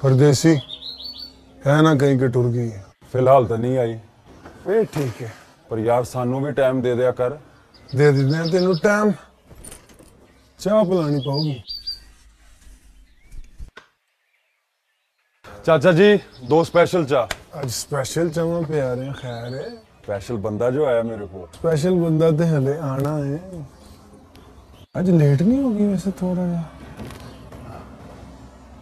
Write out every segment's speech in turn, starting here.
परदेसी है ना कहीं के टुर गई है ਫਿਲਹਾਲ ਤਾਂ ਨਹੀਂ ਆਈ फिर ठीक है ਪਰ ਯਾਰ ਸਾਨੂੰ ਵੀ ਟਾਈਮ ਦੇ ਦਿਆ ਕਰ दे देते हैं तेन टाइम चाह पिलानी पाओगी ਚਾਚਾ ਜੀ ਦੋ ਸਪੈਸ਼ਲ ਚਾ आज स्पेशल चावा पे आ रहे हैं खैर है ਸਪੈਸ਼ਲ ਬੰਦਾ ਜੋ ਆਇਆ ਮੇਰੇ ਕੋਲ स्पेशल बंदा तो हले आना है आज लेट नहीं होगी वैसे थोड़ा जा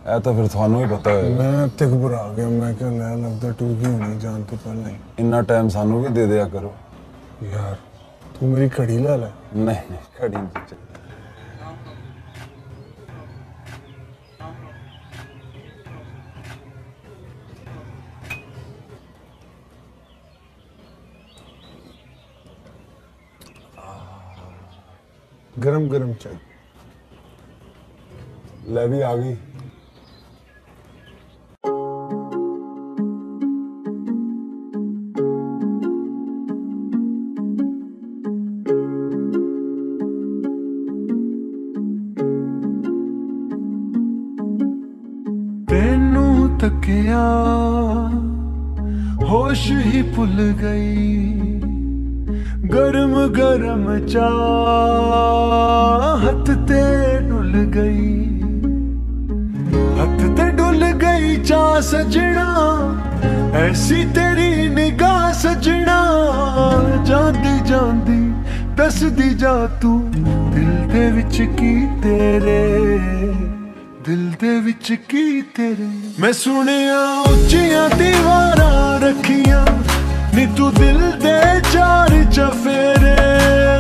ਇਹ ਤਾਂ ਫਿਰ ਤੁਹਾਨੂੰ ਹੀ ਪਤਾ ਹੈ ਮੈਂ ਤੇ ਘਬਰਾ ਗਿਆ ਮੈਂ ਕਿਹਾ ਲੈ ਲੱਗਦਾ ਟੁਰਕੀ ਹੋਣੀ ਜਾਣ ਤੋਂ ਪਹਿਲਾਂ ਇੰਨਾ ਟਾਈਮ ਸਾਨੂੰ ਵੀ ਦੇ ਦਿਆ ਕਰੋ। ਯਾਰ ਤੂੰ ਮੇਰੀ ਘੜੀ ਲੈ ਲੈ। ਨਹੀਂ ਨਹੀਂ ਘੜੀ ਨਹੀਂ ਚਾਹੀਦੀ। ਗਰਮ ਗਰਮ ਚਾਹ ਲੈ ਵੀ ਆ ਗਈ। ਤੱਕਿਆ। ਹੋਸ਼ ਹੀ ਭੁੱਲ ਗਈ। ਗਰਮ ਗਰਮ ਚਾਹਤ ਤੇ ਡੁੱਲ ਗਈ। ਹੱਥ ਤੇ ਡੁੱਲ ਗਈ ਚਾ ਸਜਣਾ। ਐਸੀ ਤੇਰੀ ਨਿਗਾਹ ਸਜਣਾ। ਜਾਂਦੀ ਜਾਂਦੀ ਦੱਸਦੀ ਜਾ ਤੂੰ, ਦਿਲ ਦੇ ਵਿੱਚ ਕੀ ਤੇਰੇ। ਦਿਲ ਦੇ ਵਿੱਚ ਕੀ ਤੇਰੇ? ਮੈਂ ਸੁਣਿਆ, ਉੱਚੀਆਂ ਦੀਵਾਰਾਂ ਰੱਖੀਆਂ। ਨੀ ਤੂੰ ਦਿਲ ਦੇ ਚਾਰ ਚਫੇਰੇ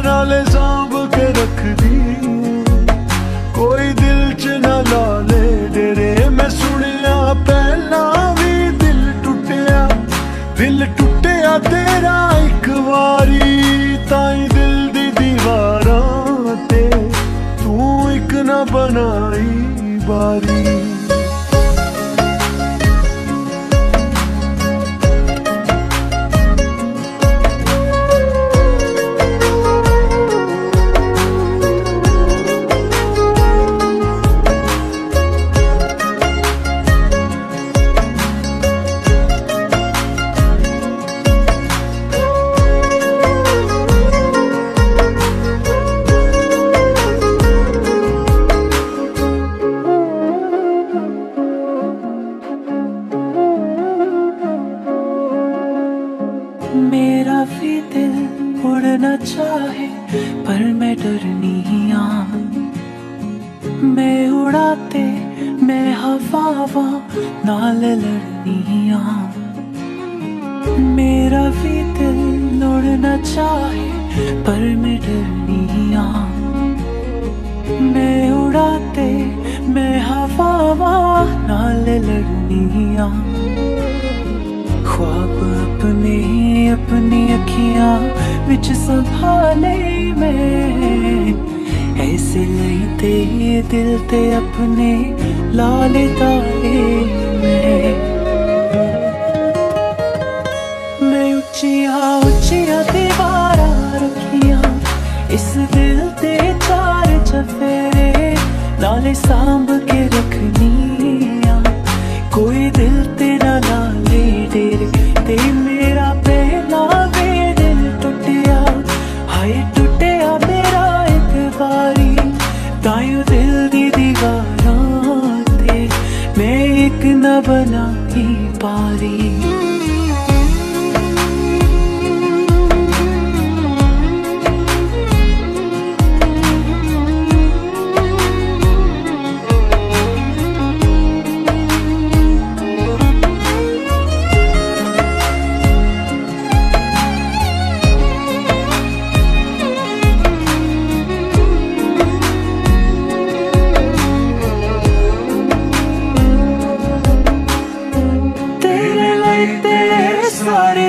ਨਾਲੇ ਸਾਂਭ ਕੇ ਰੱਖਦੀ ਕੋਈ ਦਿਲ ਚ ਨਾ ਲਾ ਲੈ ਡਰੇ। ਮੈਂ ਸੁਣਿਆ, ਪਹਿਲਾਂ ਵੀ ਦਿਲ ਟੁੱਟਿਆ। ਦਿਲ ਟੁੱਟਿਆ ਤੇਰਾ ਇੱਕ ਵਾਰੀ ਤਾਂ ਹੀ ਦਿਲ ਦੀ ਦੀਵਾਰਾਂ ਤੇ ਤੂੰ ਇੱਕ ਨਾ ਬਣਾਈ। body. मेरा भी दिल उड़ना चाहे पर मैं डरनी हाँ मैं उड़ाते मैं हवावा नाल लड़नी हाँ मेरा भी दिल उड़ना चाहे पर मैं डरनी हाँ मैं उड़ाते मैं हवावा नाल लड़नी हाँ ख्वाब अपने अपनी अखियां विच संभाले मैं ऐसे लईते दिल ते अपने लाले ताले मैं मैं उच्चिया उच्चिया दीवारां रखियां इस दिल ते चार चफेरे नाले सांभ ਤਾਇਓ ਦਿਲ ਦੀ ਦੀਵਾਰਾਂ ਤੇ ਮੈਂ ਇੱਕ ਨਾ ਬਣਾਈ ਪਾਰੀ।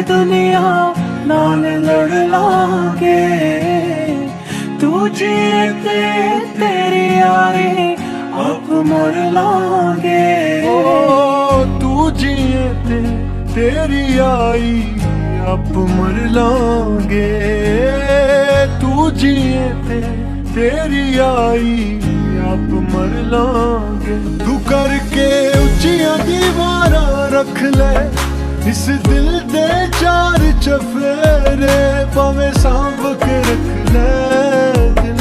ਦੁਨੀਆ ਨਾਲ ਲੜ ਲਾਂਗੇ ਤੂੰ ਜੀ ਤੇ ਤੇਰੀ ਯਾਰੀ ਆਪ ਮਰ ਲਾਂਗੇ ਓ ਤੂੰ ਜੀਏ ਤੇ ਤੇਰੀ ਆਈ ਆਪ ਮਰ ਲਾਂਗੇ ਤੂੰ ਜੀਏ ਤੇ ਤੇਰੀ ਆਈ ਆਪ ਮਰ ਲਾਂਗੇ ਕੇ ਤੂੰ ਕਰਕੇ ਉੱਚੀਆਂ ਦੀਵਾਰਾਂ ਰੱਖ ਲੈ ਇਸ ਦਿਲ ਦੇ ਚਾਰ ਚਫੇਰੇ ਭਾਵੇਂ ਸਾਂਭ ਕੇ ਰੱਖ ਲੈ ਦਿਲ।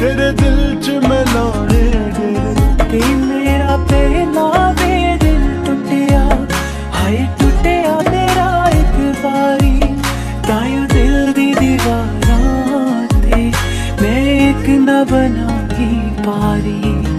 ਤੇਰੇ ਦਿਲ 'ਚ ਮੈਂ ਲਾਣੇ ਡੇਰੇ ਤੇ ਮੇਰਾ ਪਹਿਲਾ ਵੇ ਦਿਲ ਟੁੱਟਿਆ। ਹਾਏ ਟੁੱਟਿਆ ਮੇਰਾ ਇੱਕ ਵਾਰੀ। ਤਾਇਓ ਦਿਲ ਦੀ ਦੀਵਾਰਾਂ ਤੇ ਮੈਂ ਇੱਕ ਨਾ ਬਣਾਉਂਗੀ ਪਾਰੀ।